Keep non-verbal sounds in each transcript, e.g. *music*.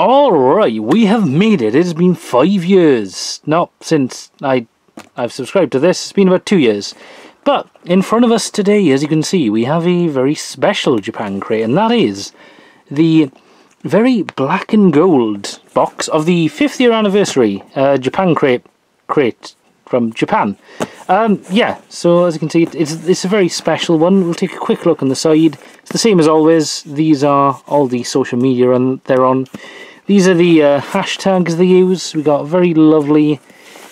Alright, we have made it. It has been five years. Not since I, I've subscribed to this. It's been about two years. But in front of us today, as you can see, we have a very special Japan crate, and that is the very black and gold box of the fifth year anniversary uh, Japan crate crate from Japan. Um, yeah, so as you can see, it's it's a very special one. We'll take a quick look on the side. It's the same as always. These are all the social media and they're on. These are the uh, hashtags they use. We got a very lovely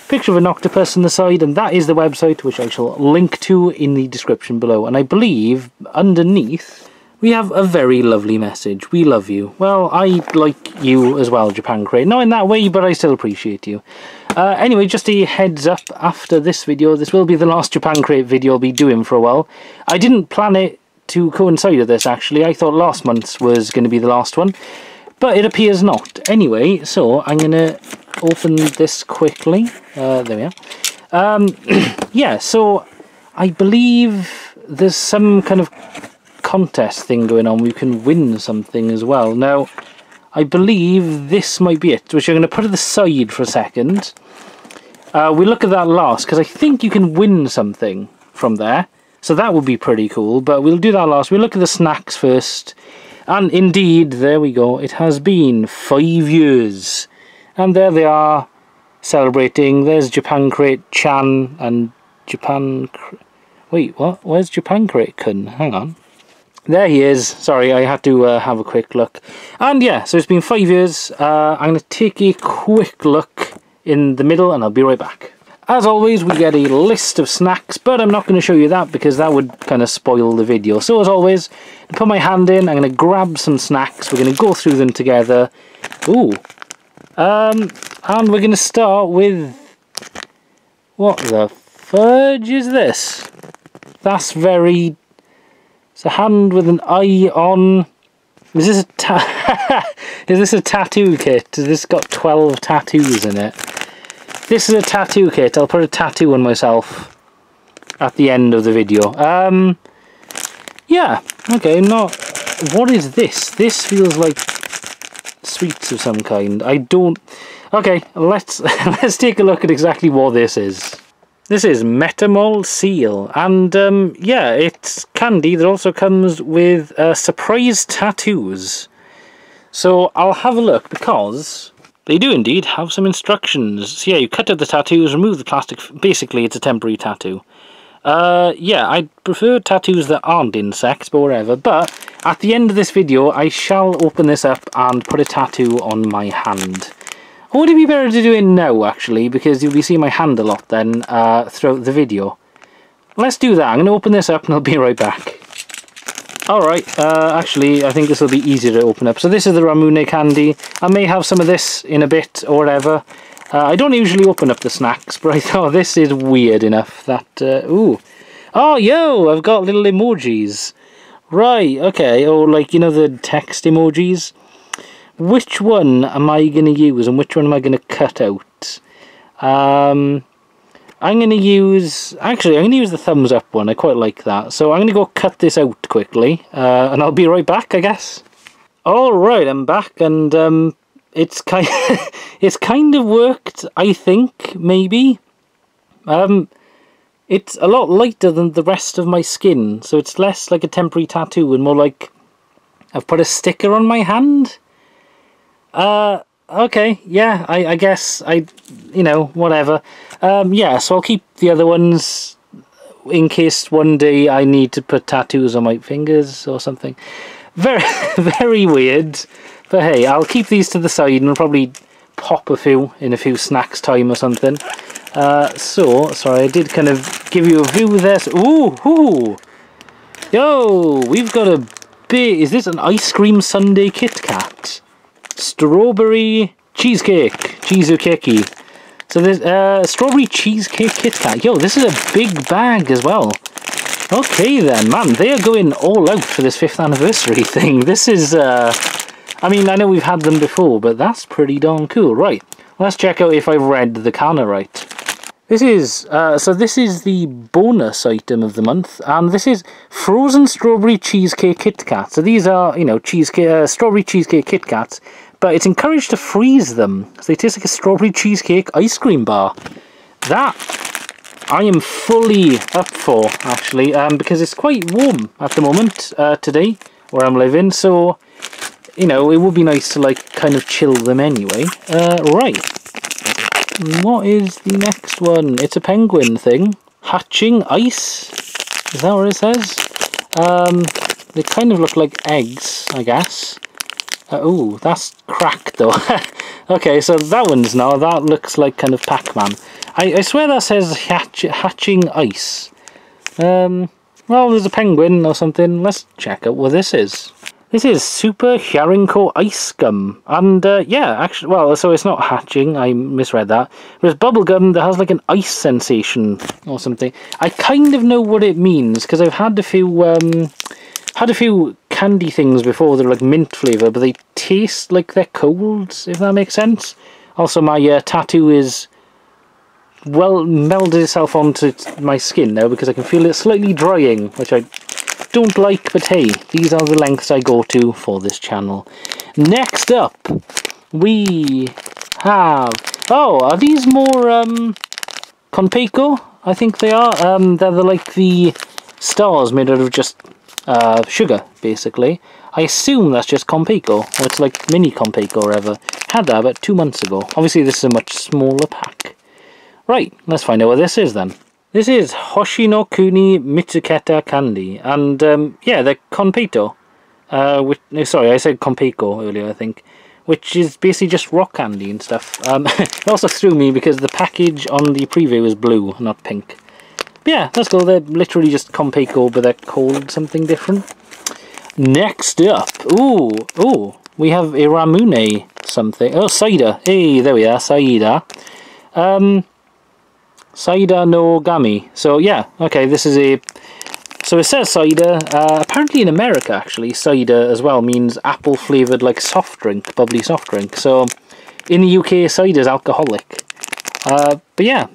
picture of an octopus on the side, and that is the website, which I shall link to in the description below. And I believe underneath we have a very lovely message. We love you. Well, I like you as well, Japan Crate. Not in that way, but I still appreciate you. Uh, anyway, just a heads up after this video, this will be the last Japan Crate video I'll be doing for a while. I didn't plan it to coincide with this, actually. I thought last month's was going to be the last one, but it appears not. Anyway, so I'm going to open this quickly. Uh, there we are. Um, *clears throat* yeah, so I believe there's some kind of contest thing going on you can win something as well. Now, I believe this might be it, which I'm going to put to the side for a second. Uh, we look at that last, because I think you can win something from there. So that would be pretty cool, but we'll do that last. We'll look at the snacks first. And indeed, there we go. It has been five years. And there they are, celebrating. There's Japan Crate Chan and Japan... Wait, what? Where's Japan Crate Kun? Hang on. There he is. Sorry, I had to uh, have a quick look. And yeah, so it's been five years. Uh, I'm going to take a quick look in the middle and I'll be right back. As always, we get a list of snacks, but I'm not going to show you that because that would kind of spoil the video. So as always, put my hand in, I'm going to grab some snacks, we're going to go through them together. Ooh. Um, and we're going to start with... What the fudge is this? That's very it's a hand with an eye on. Is this a ta *laughs* is this a tattoo kit? Has this got 12 tattoos in it? This is a tattoo kit. I'll put a tattoo on myself at the end of the video. Um, yeah, okay, not... What is this? This feels like sweets of some kind. I don't... Okay, let's *laughs* let's take a look at exactly what this is. This is Metamol Seal, and um, yeah, it's candy that also comes with uh, surprise tattoos. So I'll have a look because they do indeed have some instructions. So yeah, you cut out the tattoos, remove the plastic. Basically, it's a temporary tattoo. Uh, yeah, I prefer tattoos that aren't insects, but whatever. But at the end of this video, I shall open this up and put a tattoo on my hand. Or would it be better to do it now, actually, because you'll be seeing my hand a lot then uh, throughout the video. Let's do that. I'm going to open this up and I'll be right back. Alright, uh, actually, I think this will be easier to open up. So this is the Ramune candy. I may have some of this in a bit or whatever. Uh, I don't usually open up the snacks, but I *laughs* thought this is weird enough that... Uh, ooh. Oh, yo! I've got little emojis. Right, okay. Or like, you know the text emojis? which one am I going to use and which one am I going to cut out? Um, I'm going to use, actually I'm going to use the thumbs up one, I quite like that. So I'm going to go cut this out quickly uh, and I'll be right back I guess. Alright, I'm back and um, it's kind *laughs* it's kind of worked, I think, maybe. Um, it's a lot lighter than the rest of my skin, so it's less like a temporary tattoo and more like I've put a sticker on my hand. Uh, okay, yeah, I, I guess I, you know, whatever. Um, yeah, so I'll keep the other ones in case one day I need to put tattoos on my fingers or something. Very, *laughs* very weird. But hey, I'll keep these to the side and probably pop a few in a few snacks time or something. Uh, so, sorry, I did kind of give you a view there. this. ooh, ooh. Yo, we've got a bit, is this an ice cream sundae Kit Kat? Strawberry cheesecake, cheesecakey. So there's uh, strawberry cheesecake Kit Kat. Yo, this is a big bag as well. Okay then, man, they are going all out for this fifth anniversary *laughs* thing. This is, uh, I mean, I know we've had them before, but that's pretty darn cool. Right, let's check out if I've read the kana right. This is, uh, so this is the bonus item of the month, and this is frozen strawberry cheesecake Kit Kat. So these are, you know, cheesecake, uh, strawberry cheesecake Kit Kats, but it's encouraged to freeze them. So they taste like a strawberry cheesecake ice cream bar. That I am fully up for, actually, um, because it's quite warm at the moment uh, today, where I'm living, so, you know, it would be nice to, like, kind of chill them anyway. Uh, right. What is the next one? It's a penguin thing. Hatching ice? Is that what it says? Um, they kind of look like eggs, I guess. Uh, oh, that's cracked though. *laughs* okay, so that one's now, that looks like kind of Pac-Man. I, I swear that says hatch, hatching ice. Um, well, there's a penguin or something. Let's check out what this is. This is Super Hyarinko Ice Gum. And, uh, yeah, actually, well, so it's not hatching. I misread that. It's bubblegum that has, like, an ice sensation or something. I kind of know what it means, because I've had a few, um, had a few candy things before They're like, mint flavour, but they taste like they're cold, if that makes sense. Also, my uh, tattoo is well melded itself onto my skin now because I can feel it slightly drying, which I don't like, but hey, these are the lengths I go to for this channel. Next up, we have... Oh, are these more, um, Konpeiko? I think they are. Um, they're the, like the stars made out of just uh, sugar, basically. I assume that's just Compico, or it's like mini Compico or whatever. Had that about two months ago. Obviously this is a much smaller pack. Right, let's find out what this is then. This is Hoshino Kuni Mitsuketa candy, and um, yeah, they're Konpeito. Uh, which, no, sorry, I said Compico earlier, I think. Which is basically just rock candy and stuff. Um, *laughs* it also threw me because the package on the preview is blue, not pink. Yeah, let's go. They're literally just Konpeito, but they're called something different. Next up, ooh, ooh, we have a Ramune something. Oh, cider. Hey, there we are, cider. Um, Saida no Gami. So yeah, okay, this is a... So it says cider. Uh, apparently in America, actually, cider as well means apple-flavoured, like, soft drink, bubbly soft drink. So in the UK, cider is alcoholic. Uh, but yeah,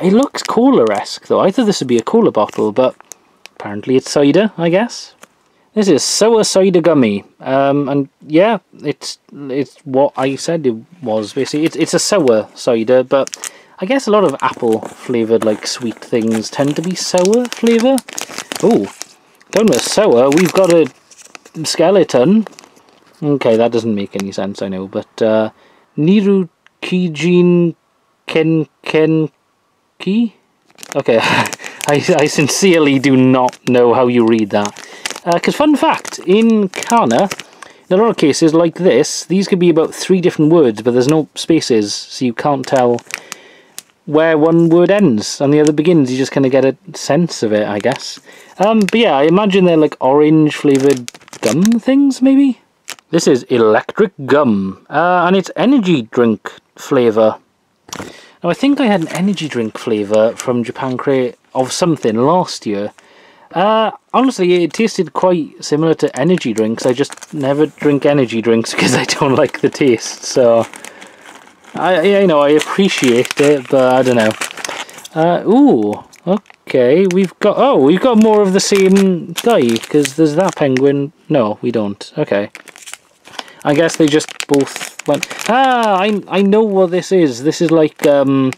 it looks cola-esque, though. I thought this would be a cooler bottle, but apparently it's cider, I guess. This is sour cider gummy, um, and yeah, it's it's what I said it was. Basically, it's it's a sour cider, but I guess a lot of apple flavoured like sweet things tend to be sour flavour. Oh, don't with sour, we've got a skeleton. Okay, that doesn't make any sense, I know, but uh, Niru Kijin Ken Ken Okay, *laughs* I, I sincerely do not know how you read that. Because uh, fun fact, in Kana, in a lot of cases like this, these could be about three different words, but there's no spaces, so you can't tell where one word ends and the other begins. You just kind of get a sense of it, I guess. Um, but yeah, I imagine they're like orange flavoured gum things, maybe? This is electric gum, uh, and it's energy drink flavour. Now, I think I had an energy drink flavour from Japan Crate of something last year. Uh, honestly, it tasted quite similar to energy drinks. I just never drink energy drinks *laughs* because I don't like the taste, so... I, you know, I appreciate it, but I don't know. Uh, ooh, okay, we've got, oh, we've got more of the same guy, because there's that penguin. No, we don't. Okay. I guess they just both went, ah, I, I know what this is. This is like, um,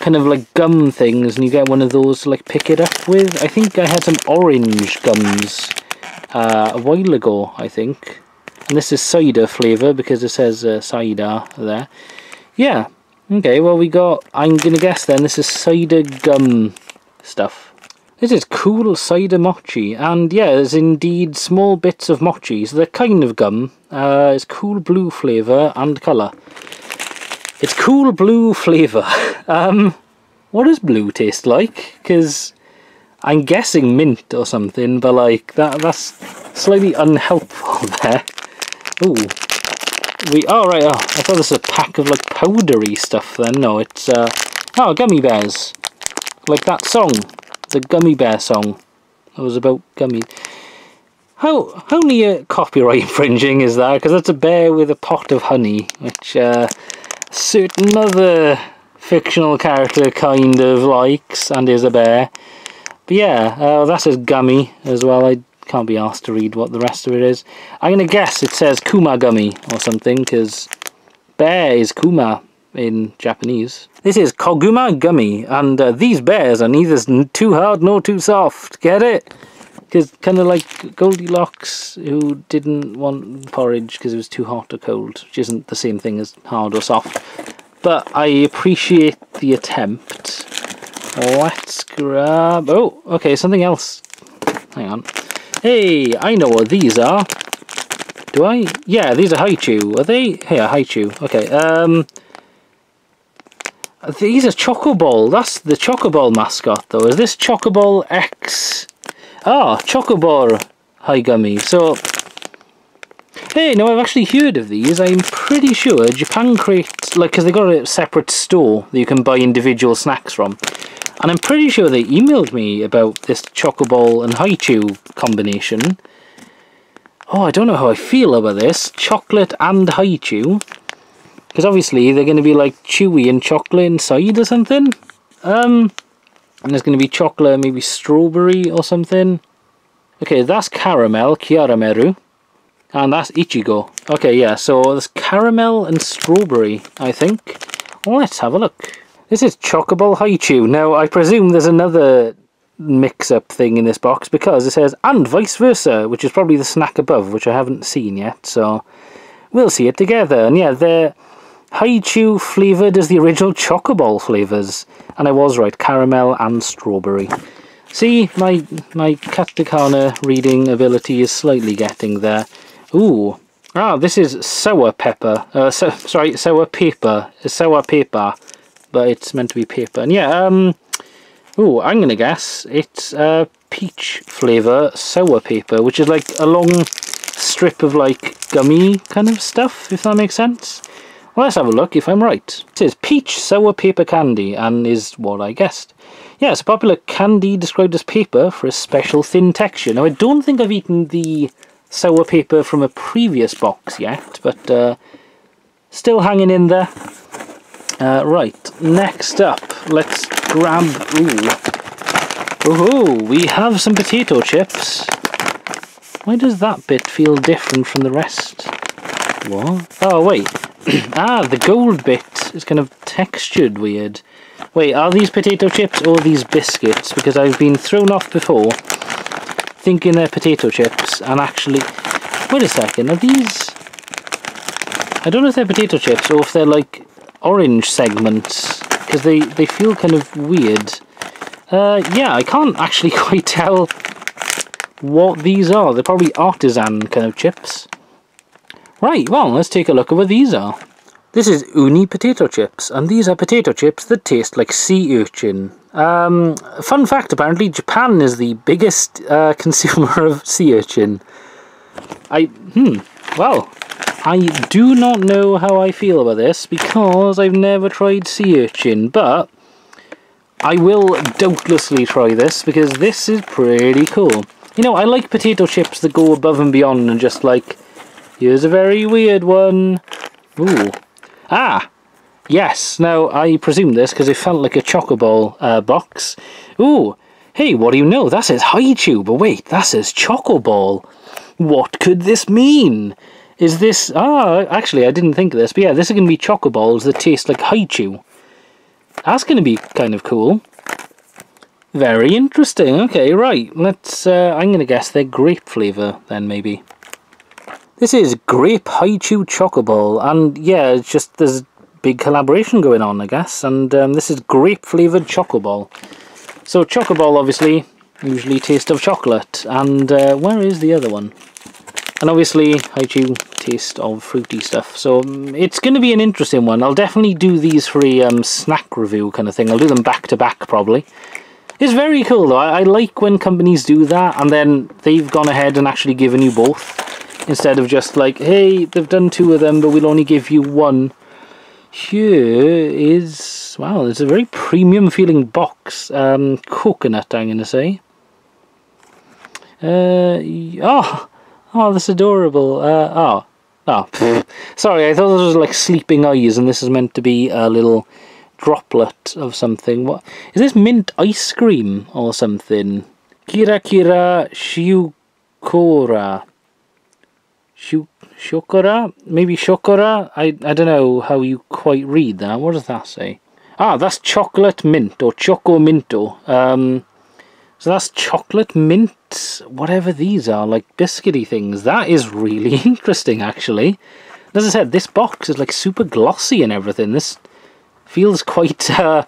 kind of like gum things, and you get one of those to like pick it up with. I think I had some orange gums uh, a while ago, I think. And this is cider flavour because it says uh, cider there. Yeah. Okay, well we got, I'm going to guess then, this is cider gum stuff. This is cool cider mochi, and yeah, there's indeed small bits of mochi, so they're kind of gum. Uh, it's cool blue flavour and colour. It's cool blue *laughs* flavour. um, what does blue taste like? Because I'm guessing mint or something, but like, that that's slightly unhelpful *laughs* there. Ooh. We, oh right, oh, I thought this was a pack of like powdery stuff then. No, it's, uh, oh, gummy bears. Like that song. A gummy bear song. It was about gummy. How, how near copyright *laughs* infringing is that? Because that's a bear with a pot of honey, which, uh, certain other fictional character kind of likes and is a bear. But yeah, uh, that says gummy as well. I can't be asked to read what the rest of it is. I'm going to guess it says Kuma Gummy or something, because bear is Kuma in Japanese. This is Koguma Gummy, and uh, these bears are neither too hard nor too soft. Get it? Because kind of like Goldilocks, who didn't want porridge because it was too hot or cold, which isn't the same thing as hard or soft. But I appreciate the attempt. Let's grab... Oh, okay, something else. Hang on. Hey, I know what these are. Do I? Yeah, these are Haichu. Are they? Hey, Here, Haichu. Okay, um... These are Chocoball. That's the Chocoball mascot, though. Is this Chocoball X Ah, Chocobar Haigami. So, hey, no, I've actually heard of these. I'm pretty sure Japan Crate, like, because they got a separate store that you can buy individual snacks from. And I'm pretty sure they emailed me about this Chocoball and Haichu combination. Oh, I don't know how I feel about this. Chocolate and Haichu. Because obviously they're going to be like chewy and chocolate inside or something. Um, and there's going to be chocolate, maybe strawberry or something. Okay, that's caramel, Kiarameru. And that's Ichigo. Okay, yeah, so there's caramel and strawberry, I think. Let's have a look. This is Chocoball Haichu. Now, I presume there's another mix-up thing in this box because it says, and vice versa, which is probably the snack above, which I haven't seen yet, so we'll see it together. And yeah, they're Haichu flavoured as the original Chocoball flavours. And I was right, caramel and strawberry. See, my my katakana reading ability is slightly getting there. Ooh. Ah, this is sour pepper. Uh, so, sorry, sour paper. Sour paper. But it's meant to be paper. And yeah, um... Ooh, I'm gonna guess it's uh, peach flavour sour paper, which is like a long strip of like gummy kind of stuff, if that makes sense. Well, let's have a look if I'm right. It says peach sour paper candy and is what I guessed. Yes, a popular candy described as paper for a special thin texture. Now, I don't think I've eaten the sour paper from a previous box yet, but uh, still hanging in there. Uh, right, next up, let's grab... Ooh. Ooh, we have some potato chips. Why does that bit feel different from the rest? What? Oh, wait. *clears throat* ah, the gold bit is kind of textured weird. Wait, are these potato chips or these biscuits? Because I've been thrown off before thinking they're potato chips and actually... Wait a second, are these... I don't know if they're potato chips or if they're like orange segments because they, they feel kind of weird. Uh, yeah, I can't actually *laughs* quite tell what these are. They're probably artisan kind of chips. Right, well, let's take a look at what these are. This is uni potato chips, and these are potato chips that taste like sea urchin. Um, fun fact, apparently, Japan is the biggest uh, *laughs* consumer of sea urchin. I, hmm, well, I do not know how I feel about this, because I've never tried sea urchin, but I will doubtlessly try this, because this is pretty cool. You know, I like potato chips that go above and beyond and just like Here's a very weird one. Ooh. Ah! Yes, now I presume this because it felt like a Chocoball uh, box. Ooh! Hey, what do you know? That says Haichu, but wait, that says Chocoball. What could this mean? Is this... Ah, actually, I didn't think of this, but yeah, this is going to be Chocoballs that taste like Haichu. That's going to be kind of cool. Very interesting. Okay, right. Let's... Uh, I'm going to guess they're grape flavour, then, maybe. This is Grape Haichu Chocoball, and yeah, it's just there's big collaboration going on, I guess, and um, this is grape flavoured Chocoball. So Chocoball, obviously, usually taste of chocolate, and uh, where is the other one? And obviously, Haichu taste of fruity stuff, so um, it's going to be an interesting one. I'll definitely do these for a um, snack review kind of thing. I'll do them back to back, probably. It's very cool, though. I, I like when companies do that, and then they've gone ahead and actually given you both instead of just like, hey, they've done two of them, but we'll only give you one. Here is, wow, it's a very premium feeling box. Um, coconut, I'm going to say. Uh, oh, oh, that's adorable. Uh, oh, oh, *laughs* sorry, I thought this was like sleeping eyes, and this is meant to be a little droplet of something. What is this mint ice cream or something? Kira Kira Shiu Shukora. Maybe Shukora? I, I don't know how you quite read that. What does that say? Ah, that's chocolate mint or choco minto. Um, so that's chocolate mint, whatever these are, like biscuity things. That is really *laughs* interesting, actually. As I said, this box is like super glossy and everything. This feels quite a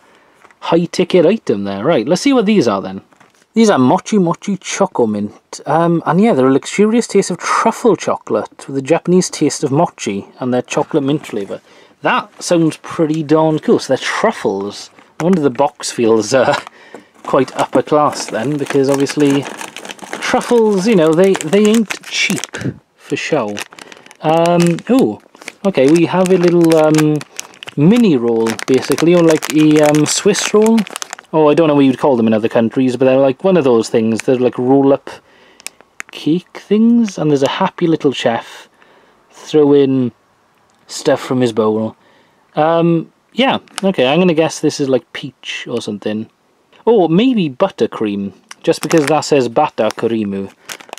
high ticket item there. Right, let's see what these are then. These are Mochi Mochi Choco Mint. Um, and yeah, they're a luxurious taste of truffle chocolate with a Japanese taste of mochi and their chocolate mint flavour. That sounds pretty darn cool. So they're truffles. I wonder the box feels uh, *laughs* quite upper class then, because obviously truffles, you know, they, they ain't cheap for show. Um, oh, okay, we have a little um, mini roll, basically, or like a um, Swiss roll. Oh, I don't know what you'd call them in other countries, but they're like one of those things. They're like roll-up cake things, and there's a happy little chef throwing stuff from his bowl. Um, yeah, okay, I'm going to guess this is like peach or something. Oh, maybe buttercream, just because that says Bata.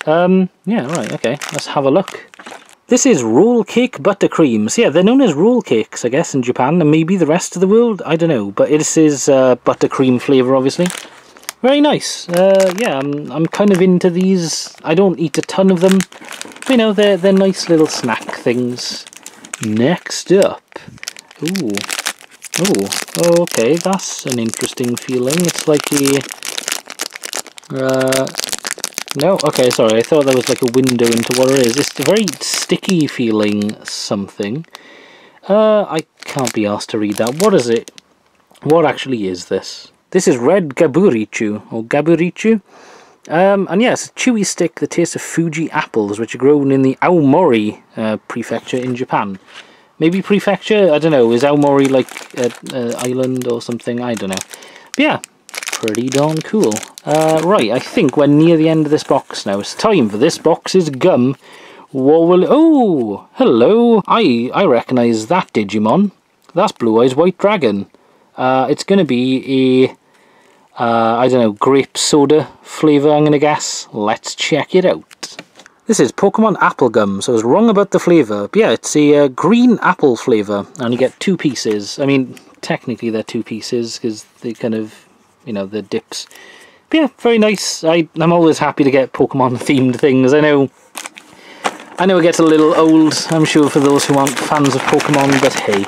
Um, yeah, right, okay, let's have a look. This is roll cake buttercreams. Yeah, they're known as roll cakes, I guess, in Japan, and maybe the rest of the world. I don't know, but this is uh, buttercream flavour, obviously. Very nice. Uh, yeah, I'm, I'm kind of into these. I don't eat a ton of them. But, you know, they're, they're nice little snack things. Next up. Ooh. Ooh. Okay, that's an interesting feeling. It's like a... Uh, no? Okay, sorry. I thought that was like a window into what it is. It's a very sticky feeling something. Uh, I can't be asked to read that. What is it? What actually is this? This is red gaburichu, or gaburichu. Um, and yes, a chewy stick that tastes of Fuji apples, which are grown in the Aomori uh, prefecture in Japan. Maybe prefecture? I don't know. Is Aomori like an island or something? I don't know. But yeah, pretty darn cool. Uh, right, I think we're near the end of this box now. It's time for this box's gum. What will... Oh, hello. I, I recognise that Digimon. That's Blue Eyes White Dragon. Uh, it's going to be a... Uh, I don't know, grape soda flavour, I'm going to guess. Let's check it out. This is Pokemon Apple Gum, so I was wrong about the flavour. But yeah, it's a uh, green apple flavour, and you get two pieces. I mean, technically they're two pieces, because they kind of, you know, the dips but yeah, very nice. I, I'm always happy to get Pokemon themed things. I know I know it gets a little old, I'm sure, for those who aren't fans of Pokemon, but hey.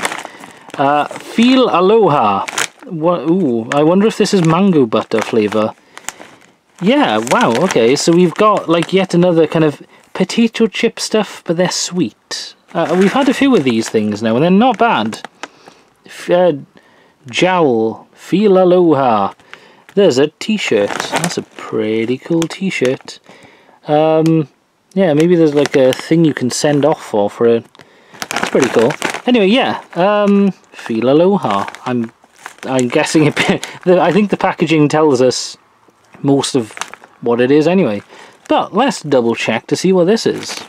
Uh, Feel Aloha. What, ooh, I wonder if this is mango butter flavour. Yeah, wow, okay, so we've got like yet another kind of potato chip stuff, but they're sweet. Uh, we've had a few of these things now, and they're not bad. F uh, jowl, Feel Aloha. There's a t-shirt. That's a pretty cool t-shirt. Um, yeah, maybe there's like a thing you can send off for for it. It's pretty cool. Anyway, yeah. Um, feel aloha. I'm, I'm guessing it. *laughs* I think the packaging tells us most of what it is anyway. But let's double check to see what this is.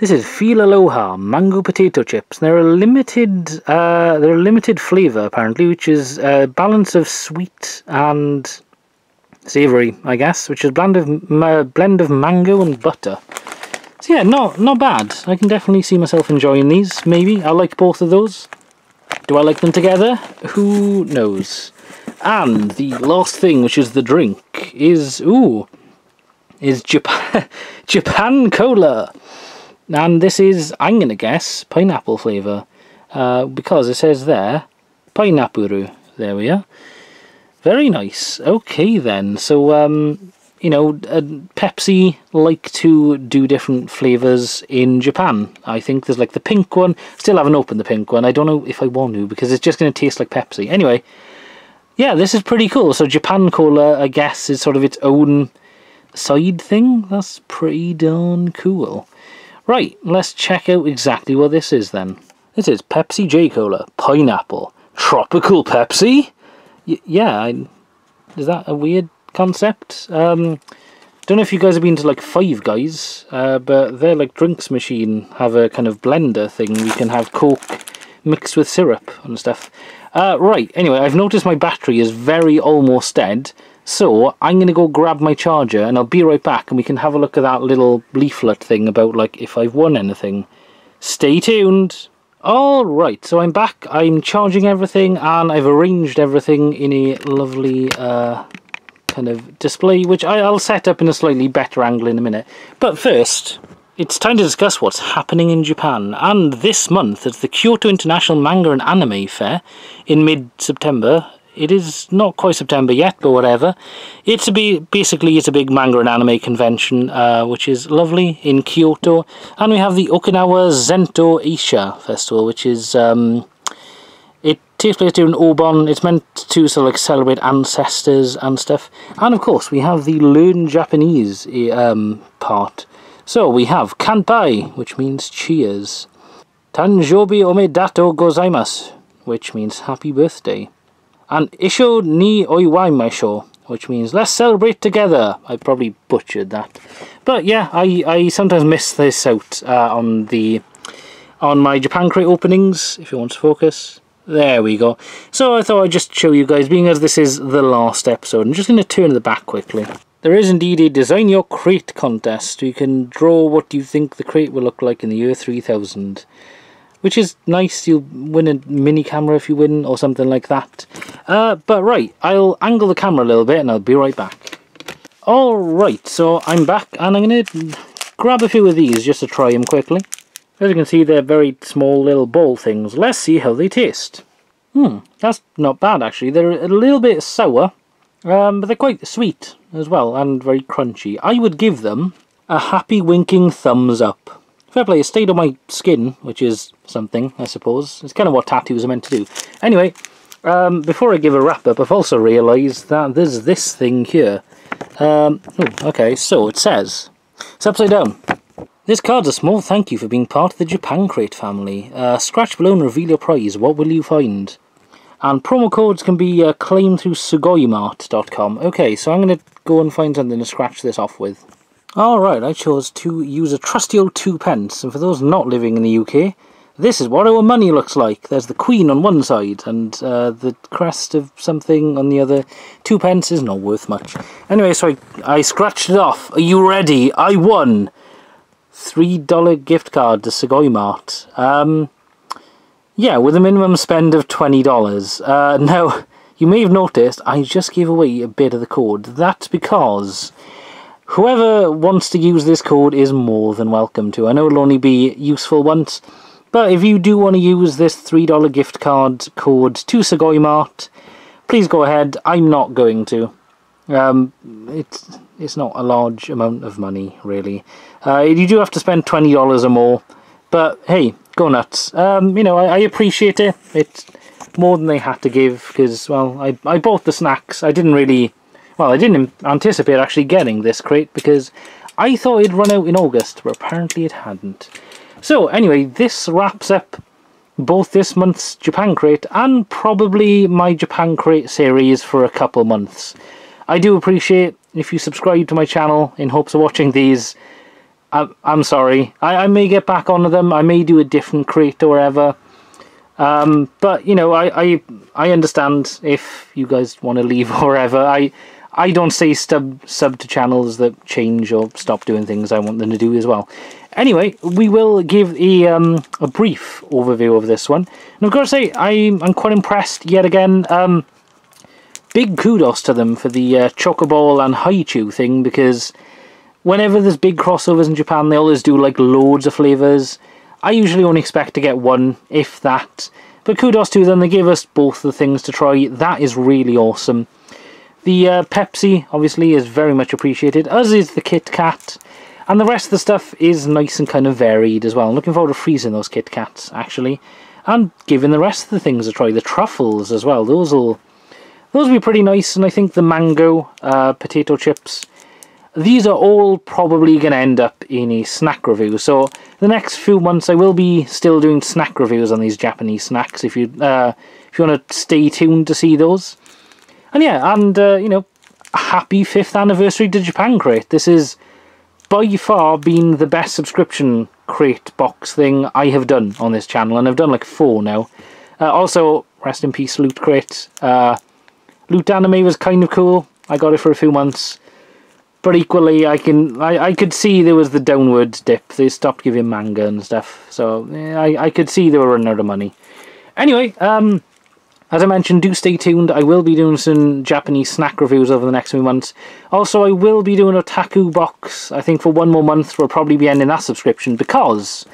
This is Feel Aloha mango potato chips. They're a limited, uh, they're a limited flavour apparently, which is a balance of sweet and savoury, I guess, which is blend of blend of mango and butter. So yeah, not not bad. I can definitely see myself enjoying these. Maybe I like both of those. Do I like them together? Who knows? And the last thing, which is the drink, is ooh, is Japan *laughs* Japan Cola. And this is, I'm going to guess, pineapple flavour. Uh, because it says there, pineapple. There we are. Very nice. Okay then. So, um, you know, uh, Pepsi like to do different flavours in Japan. I think there's like the pink one. Still haven't opened the pink one. I don't know if I want to because it's just going to taste like Pepsi. Anyway, yeah, this is pretty cool. So Japan Cola, I guess, is sort of its own side thing. That's pretty darn cool. Right, let's check out exactly what this is then. This is Pepsi J Cola, Pineapple, Tropical Pepsi? Y yeah, I, is that a weird concept? Um, don't know if you guys have been to like Five Guys, uh, but their like drinks machine have a kind of blender thing. We can have Coke mixed with syrup and stuff. Uh, right, anyway, I've noticed my battery is very almost dead. So I'm going to go grab my charger and I'll be right back and we can have a look at that little leaflet thing about like if I've won anything. Stay tuned! Alright, so I'm back, I'm charging everything and I've arranged everything in a lovely uh, kind of display which I'll set up in a slightly better angle in a minute. But first, it's time to discuss what's happening in Japan, and this month at the Kyoto International Manga and Anime Fair in mid-September. It is not quite September yet, but whatever. It's a be basically it's a big manga and anime convention, uh, which is lovely in Kyoto, and we have the Okinawa Zento Eisa Festival, which is um, it takes place during Obon. It's meant to sort of like celebrate ancestors and stuff, and of course we have the Learn Japanese um, part so we have Kanpai, which means cheers. Tanjobi omedato gozaimasu, which means happy birthday. And Isho ni oiwaimaisho, which means let's celebrate together. I probably butchered that. But yeah, I, I sometimes miss this out uh, on the on my Japan Crate openings, if you want to focus. There we go. So I thought I'd just show you guys, being as this is the last episode, I'm just going to turn the back quickly. There is indeed a Design Your Crate contest. You can draw what you think the crate will look like in the year 3000. Which is nice, you'll win a mini camera if you win, or something like that. Uh, but right, I'll angle the camera a little bit and I'll be right back. Alright, so I'm back and I'm going to grab a few of these just to try them quickly. As you can see, they're very small little ball things. Let's see how they taste. Hmm, that's not bad actually. They're a little bit sour, um, but they're quite sweet as well, and very crunchy. I would give them a happy winking thumbs up. Fair play, it stayed on my skin, which is something, I suppose. It's kind of what tattoos are meant to do. Anyway, um, before I give a wrap-up, I've also realised that there's this thing here. Um, oh, okay, so it says, it's upside down. This card's a small thank you for being part of the Japan Crate family. Uh, scratch below and reveal your prize. What will you find? And promo codes can be uh, claimed through sugoimart.com. Okay, so I'm going to go and find something to scratch this off with. Alright, I chose to use a trusty old two pence, and for those not living in the UK, this is what our money looks like. There's the Queen on one side, and uh, the crest of something on the other. Two pence is not worth much. Anyway, so I, I scratched it off. Are you ready? I won! $3 gift card to Sugoi Mart. Um, yeah, with a minimum spend of $20. Uh, *laughs* now, you may have noticed I just gave away a bit of the code. That's because whoever wants to use this code is more than welcome to. I know it'll only be useful once, but if you do want to use this $3 gift card code to Sugoi Mart, please go ahead. I'm not going to. Um, it's, it's not a large amount of money, really. Uh, you do have to spend $20 or more, but hey, go nuts. Um, you know, I, I, appreciate it. It's more than they had to give because, well, I, I bought the snacks. I didn't really, well, I didn't anticipate actually getting this crate because I thought it'd run out in August, but apparently it hadn't. So, anyway, this wraps up both this month's Japan Crate and probably my Japan Crate series for a couple months. I do appreciate if you subscribe to my channel in hopes of watching these I'm, I'm sorry. I, I may get back onto them. I may do a different crate or whatever. Um, but, you know, I, I, I understand if you guys want to leave *laughs* or whatever. I, I don't say sub, sub to channels that change or stop doing things I want them to do as well. Anyway, we will give a, um, a brief overview of this one. And I've got to say, I'm, I'm quite impressed yet again. Um, big kudos to them for the uh, Chocoball and Haichu thing because whenever there's big crossovers in Japan, they always do like loads of flavours. I usually only expect to get one, if that. But kudos to them, they gave us both the things to try. That is really awesome. The uh, Pepsi, obviously, is very much appreciated, as is the Kit Kat. And the rest of the stuff is nice and kind of varied as well. I'm looking forward to freezing those Kit Kats, actually. And giving the rest of the things a try. The truffles as well, those will... Those be pretty nice, and I think the mango uh, potato chips these are all probably going to end up in a snack review. So the next few months I will be still doing snack reviews on these Japanese snacks if you uh, if you want to stay tuned to see those. And yeah, and uh, you know, happy 5th anniversary to Japan Crate. This is by far been the best subscription crate box thing I have done on this channel and I've done like four now. Uh, also, rest in peace Loot Crate. Uh, Loot Anime was kind of cool. I got it for a few months. But equally, I can I, I could see there was the downward dip. They stopped giving manga and stuff, so yeah, I I could see they were running out of money. Anyway, um, as I mentioned, do stay tuned. I will be doing some Japanese snack reviews over the next few months. Also, I will be doing a Taku box. I think for one more month, we'll probably be ending that subscription because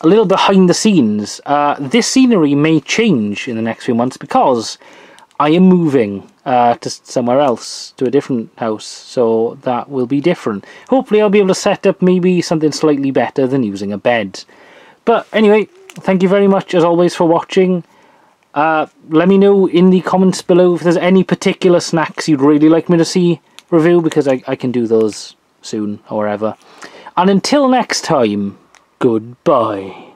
a little behind the scenes, uh, this scenery may change in the next few months because I am moving uh, to somewhere else, to a different house, so that will be different. Hopefully I'll be able to set up maybe something slightly better than using a bed. But anyway, thank you very much as always for watching. Uh, let me know in the comments below if there's any particular snacks you'd really like me to see review, because I, I can do those soon, or ever. And until next time, goodbye.